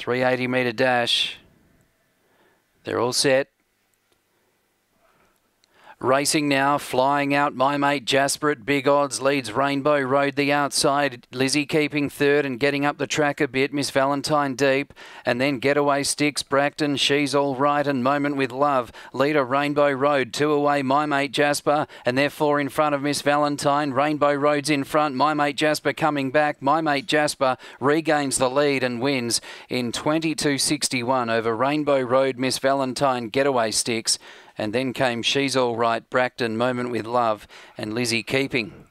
380 metre dash. They're all set. Racing now, flying out. My mate Jasper at big odds leads Rainbow Road the outside. Lizzie keeping third and getting up the track a bit. Miss Valentine deep. And then Getaway Sticks, Bracton, She's All Right and Moment with Love. Leader Rainbow Road, two away. My mate Jasper. And they're in front of Miss Valentine. Rainbow Road's in front. My mate Jasper coming back. My mate Jasper regains the lead and wins in 22.61 over Rainbow Road, Miss Valentine, Getaway Sticks. And then came She's All Right, Bracton, Moment with Love, and Lizzie Keeping.